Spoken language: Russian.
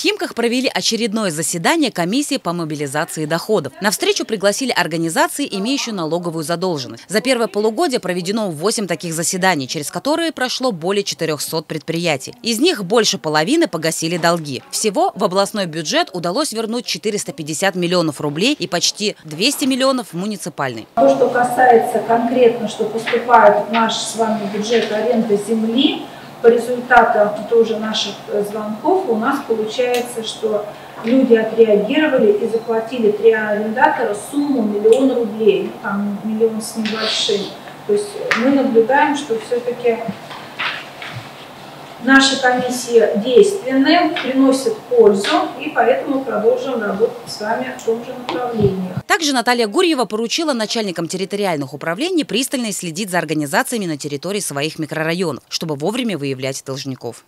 Химках провели очередное заседание комиссии по мобилизации доходов. На встречу пригласили организации, имеющие налоговую задолженность. За первое полугодие проведено 8 таких заседаний, через которые прошло более 400 предприятий. Из них больше половины погасили долги. Всего в областной бюджет удалось вернуть 450 миллионов рублей и почти 200 миллионов в муниципальный. То, что касается конкретно, что поступает в наш с вами бюджет аренды земли, по результатам тоже наших э, звонков у нас получается, что люди отреагировали и заплатили три арендатора сумму миллион рублей, ну, там миллион с небольшим. То есть мы наблюдаем, что все-таки Наши комиссии действенны, приносят пользу, и поэтому продолжим работать с вами в том же направлении. Также Наталья Гурьева поручила начальникам территориальных управлений пристально следить за организациями на территории своих микрорайонов, чтобы вовремя выявлять должников.